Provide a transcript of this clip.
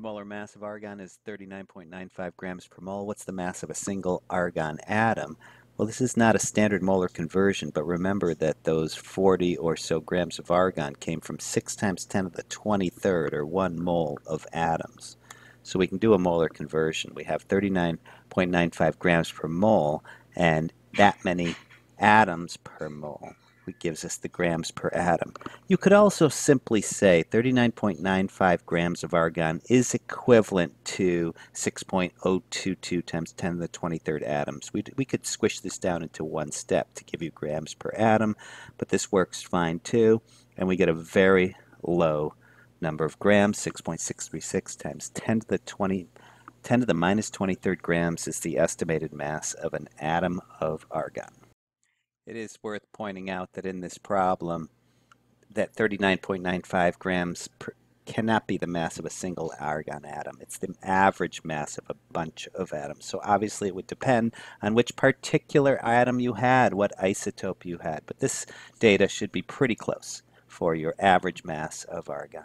The molar mass of argon is 39.95 grams per mole. What's the mass of a single argon atom? Well, this is not a standard molar conversion, but remember that those 40 or so grams of argon came from 6 times 10 to the 23rd, or 1 mole of atoms. So we can do a molar conversion. We have 39.95 grams per mole, and that many atoms per mole gives us the grams per atom. You could also simply say 39.95 grams of argon is equivalent to 6.022 times 10 to the 23rd atoms. We, we could squish this down into one step to give you grams per atom, but this works fine too, and we get a very low number of grams, 6.636 times 10 to the 20 10 to the minus 23rd grams is the estimated mass of an atom of argon. It is worth pointing out that in this problem, that 39.95 grams per, cannot be the mass of a single argon atom. It's the average mass of a bunch of atoms. So obviously it would depend on which particular atom you had, what isotope you had. But this data should be pretty close for your average mass of argon.